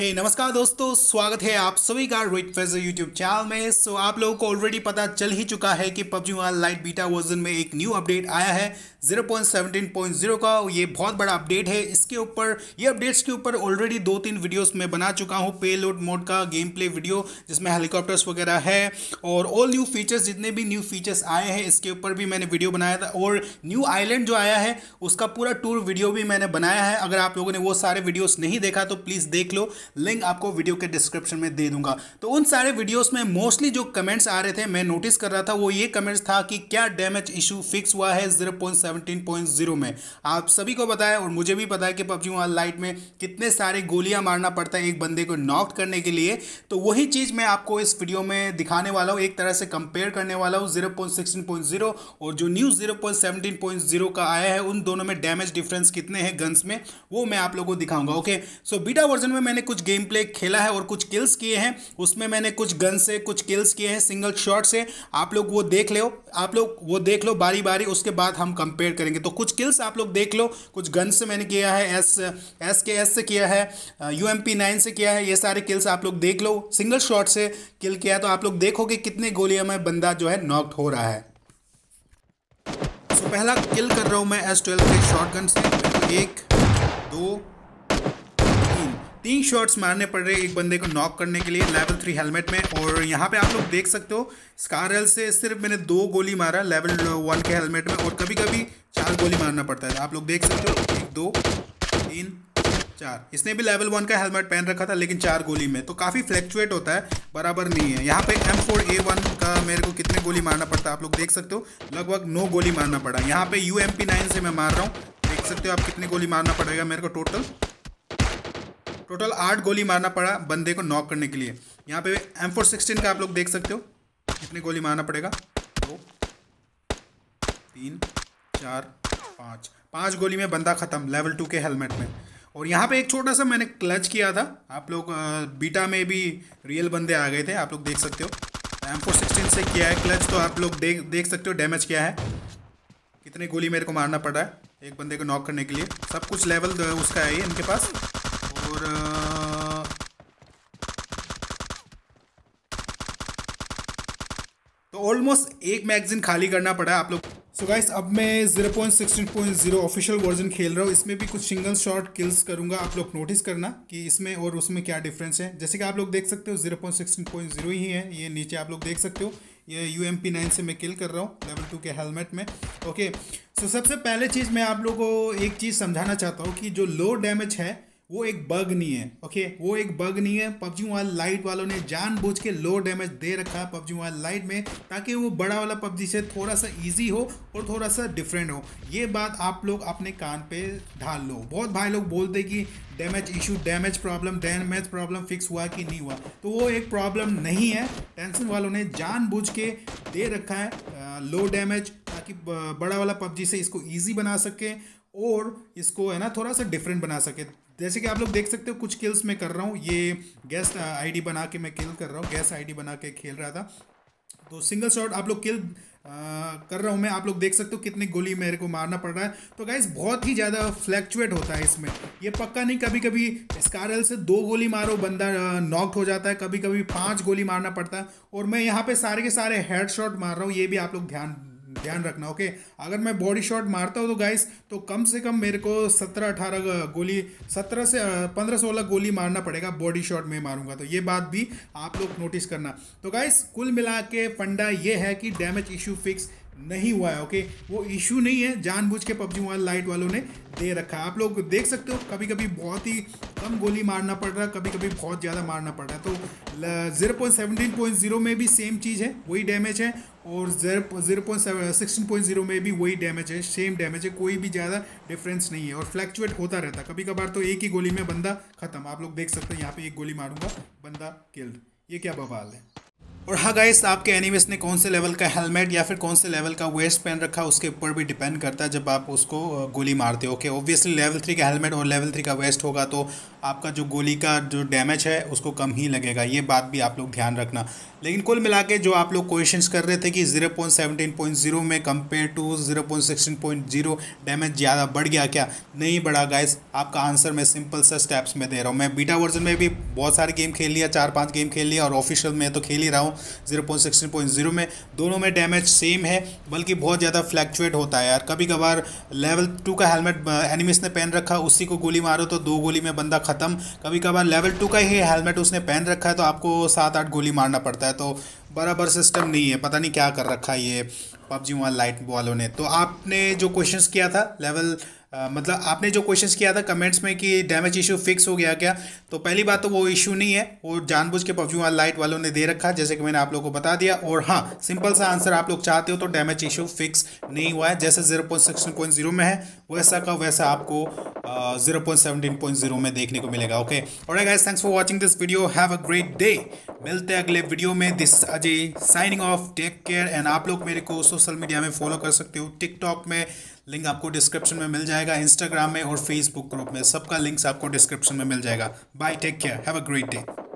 हे hey, नमस्कार दोस्तों स्वागत है आप सभी का रोहित फेजर यूट्यूब चैनल में। सो so, आप लोगों को ऑलरेडी पता चल ही चुका है कि PUBG mobile lite beta version में एक न्यू अपडेट आया है 0.17.0 का। ये बहुत बड़ा अपडेट है। इसके ऊपर ये अपडेट्स के ऊपर ऑलरेडी दो तीन वीडियोस में बना चुका हूँ। पे लोड मोड का गेम प्ले वीडियो जिसमें हेलीकॉप्टर्स वगैरह है। और ऑल न्यू फीचर्स जितने भी न्यू फीचर्स आए हैं इसके ऊपर भी मैंने वीडियो बनाया था। और न्यू आइलैंड जो आया है उसका पूरा टूर वीडियो भी मैंने बनाया है। अगर आप लोगों ने वो सारे वीडियोज़ नहीं देखा तो प्लीज़ देख लो। लिंक आपको वीडियो के डिस्क्रिप्शन में दे दूँगा। तो उन सारे वीडियोस में मोस्टली जो कमेंट्स आ रहे थे, मैं नोटिस कर रहा था, वो ये कमेंट्स था कि क्या डैमेज इशू फिक्स हुआ है 0.17.0 में। आप सभी को बताया और मुझे भी पता है कि पबजी मोबाइल लाइट में कितने सारे गोलियाँ मारना पड़ता है एक बंदे को नॉक करने के लिए। तो वही चीज़ मैं आपको इस वीडियो में दिखाने वाला हूँ। एक तरह से कंपेयर करने वाला हूँ ज़ीरो और जो न्यू ज़ीरो का आया है, उन दोनों में डैमेज डिफरेंस कितने हैं गन्स में, वो मैं आप लोगों को दिखाऊँगा ओके सो बीटा वर्जन में मैंने कुछ गेम प्ले खेला है और कुछ किल्स किए हैं। उसमें मैंने कुछ गन से, कुछ किल्स किए हैं सिंगल शॉट से। आप लोग वो देख लो, आप लोग वो देख लो बारी बारी उसके बाद हम कंपेयर करेंगे। तो कुछ किल्स आप लोग देख लो, कुछ गन से मैंने किया है एस एस के एस से किया है यू एम पी नाइन से किया है, ये सारे किल्स आप लोग देख लो। सिंगल शॉट से किल किया है तो आप लोग देखोगे कितने गोलियों में बंदा जो है नॉक्ट हो रहा है। तो पहला किल कर रहा हूँ मैं एस ट्वेल्व के शॉर्ट गन से। एक, दो तीन शॉट्स मारने पड़ रहे एक बंदे को नॉक करने के लिए लेवल थ्री हेलमेट में। और यहाँ पे आप लोग देख सकते हो, स्कारल से सिर्फ़ मैंने दो गोली मारा लेवल वन के हेलमेट में और कभी कभी चार गोली मारना पड़ता है। आप लोग देख सकते हो, एक, दो, तीन, चार। इसने भी लेवल वन का हेलमेट पहन रखा था, लेकिन चार गोली में। तो काफ़ी फ्लैक्चुएट होता है, बराबर नहीं है। यहाँ पे एम फोर ए वन का मेरे को कितने गोली मारना पड़ता है, आप लोग देख सकते हो। लगभग नौ गोली मारना पड़ा। यहाँ पे यू एम पी नाइन से मैं मार रहा हूँ। देख सकते हो आप कितनी गोली मारना पड़ेगा मेरे को टोटल टोटल आठ गोली मारना पड़ा बंदे को नॉक करने के लिए। यहाँ पे एम फोर सिक्सटीन का आप लोग देख सकते हो। कितनी गोली मारना पड़ेगा? दो, तीन, चार, पाँच। पाँच गोली में बंदा ख़त्म लेवल टू के हेलमेट में। और यहाँ पे एक छोटा सा मैंने क्लच किया था। आप लोग बीटा में भी रियल बंदे आ गए थे, आप लोग देख सकते हो। एम फोर सिक्सटीन से किया है क्लच तो आप लोग देख देख सकते हो डैमेज किया है। कितने गोली मेरे को मारना पड़ा है एक बंदे को नॉक करने के लिए। सब कुछ लेवल उसका है ये, इनके पास। और तो ऑलमोस्ट एक मैगजीन खाली करना पड़ा है आप लोग। सो गाइस अब मैं 0.16.0 ऑफिशियल वर्जन खेल रहा हूँ। इसमें भी कुछ सिंगल शॉट किल्स करूँगा आप लोग नोटिस करना कि इसमें और उसमें क्या डिफरेंस है। जैसे कि आप लोग देख सकते हो 0.16.0 ही है, ये नीचे आप लोग देख सकते हो। ये यू एम पी नाइन से मैं किल कर रहा हूँ लेवल टू के हेलमेट में। ओके सो सबसे पहले चीज़ मैं आप लोगों को एक चीज़ समझाना चाहता हूँ कि जो लो डैमेज है वो एक बग नहीं है ओके वो एक बग नहीं है। पबजी मोबाइल लाइट वालों ने जानबूझ के लो डैमेज दे रखा है पबजी मोबाइल लाइट में, ताकि वो बड़ा वाला पबजी से थोड़ा सा इजी हो और थोड़ा सा डिफरेंट हो। ये बात आप लोग अपने कान पे ढाल लो। बहुत भाई लोग बोलते कि damage issue damage problem damage problem fix हुआ कि नहीं हुआ? तो वो एक प्रॉब्लम नहीं है। टेंशन वालों ने जानबूझ के दे रखा है लो डैमेज ताकि बड़ा वाला पबजी से इसको ईजी बना सके और इसको, है ना थोड़ा सा डिफरेंट बना सके। जैसे कि आप लोग देख सकते हो, कुछ किल्स मैं कर रहा हूँ। ये गेस्ट आईडी बना के मैं किल कर रहा हूँ। गैस आईडी बना के खेल रहा था। तो सिंगल शॉट आप लोग किल कर रहा हूँ मैं। आप लोग देख सकते हो कितनी गोली मेरे को मारना पड़ रहा है। तो गाइस बहुत ही ज़्यादा फ्लैक्चुएट होता है इसमें। ये पक्का नहीं कभी कभी स्कारल से दो गोली मारो, बंदा नॉक्ड हो जाता है। कभी कभी पाँच गोली मारना पड़ता है। और मैं यहाँ पे सारे के सारे हेड शॉट मार रहा हूँ। ये भी आप लोग ध्यान ध्यान रखना ओके अगर मैं बॉडी शॉट मारता हूँ तो गाइस तो कम से कम मेरे को सत्रह अठारह गोली, सत्रह से पंद्रह सोलह गोली मारना पड़ेगा बॉडी शॉट में मारूँगा तो ये बात भी आप लोग नोटिस करना। तो गाइस कुल मिला के फंडा ये है कि डैमेज इश्यू फिक्स नहीं हुआ है ओके वो इशू नहीं है, जानबूझ के पबजी मोबाइल लाइट वालों ने दे रखा है। आप लोग देख सकते हो कभी कभी बहुत ही कम गोली मारना पड़ रहा है कभी कभी बहुत ज़्यादा मारना पड़ रहा है। तो zero point seventeen point zero में भी सेम चीज़ है, वही डैमेज है, और zero point sixteen point zero में भी वही डैमेज है सेम डैमेज है, कोई भी ज़्यादा डिफरेंस नहीं है, और फ्लैक्चुएट होता रहता कभी कभार तो एक ही गोली में बंदा ख़त्म। आप लोग देख सकते हैं, यहाँ पे एक गोली मारूँगा, बंदा किल्ड ये क्या बवाल है? और हाँ गाइस आपके एनिमेस ने कौन से लेवल का हेलमेट या फिर कौन से लेवल का वेस्ट पहन रखा, उसके ऊपर भी डिपेंड करता है जब आप उसको गोली मारते हो। ओके ऑब्वियसली लेवल थ्री का हेलमेट और लेवल थ्री का वेस्ट होगा तो आपका जो गोली का जो डैमेज है, उसको कम ही लगेगा। ये बात भी आप लोग ध्यान रखना। लेकिन कुल मिला के जो आप लोग क्वेश्चंस कर रहे थे कि 0.17.0 में कंपेयर टू 0.16.0 डैमेज ज़्यादा बढ़ गया क्या? नहीं बढ़ा गाइस आपका आंसर मैं सिंपल सा स्टेप्स में दे रहा हूँ। मैं बीटा वर्जन में भी बहुत सारे गेम खेल लिया, चार पाँच गेम खेल लिया और ऑफिशियल में तो खेल ही रहा हूँ ज़ीरो में। दोनों में डैमेज सेम है, बल्कि बहुत ज़्यादा फ्लैक्चुएट होता है यार। कभी कभार लेवल टू का हेलमेट एनिमिस ने पहन रखा, उसी को गोली मारो तो दो गोली में बंदा ख़त्म। कभी कभार लेवल टू का ही हेलमेट उसने पहन रखा है तो आपको सात आठ गोली मारना पड़ता है तो बराबर सिस्टम नहीं है, पता नहीं क्या कर रखा है ये पबजी वन लाइट वालों ने। तो आपने जो क्वेश्चंस किया था लेवल मतलब आपने जो क्वेश्चंस किया था कमेंट्स में कि डैमेज इशू फिक्स हो गया क्या तो पहली बात तो वो इशू नहीं है, वो जानबूझ के पबजी वन लाइट वालों ने दे रखा जैसे कि मैंने आप लोगों को बता दिया। और हाँ सिंपल सा आंसर आप लोग चाहते हो तो डैमेज इशू फिक्स नहीं हुआ है, जैसे ज़ीरो पॉइंट पॉइंट ज़ीरो में है, वैसा का वैसा आपको zero point seventeen point zero में देखने को मिलेगा ओके और guys thanks for watching this video have a great day मिलते हैं अगले वीडियो में. This Ajay signing off take care and आप लोग मेरे को सोशल मीडिया में फॉलो कर सकते हो. टिकटॉक में लिंक आपको डिस्क्रिप्शन में मिल जाएगा इंस्टाग्राम में और फेसबुक ग्रुप में. सबका लिंक्स आपको डिस्क्रिप्शन में मिल जाएगा. Bye take care have a great day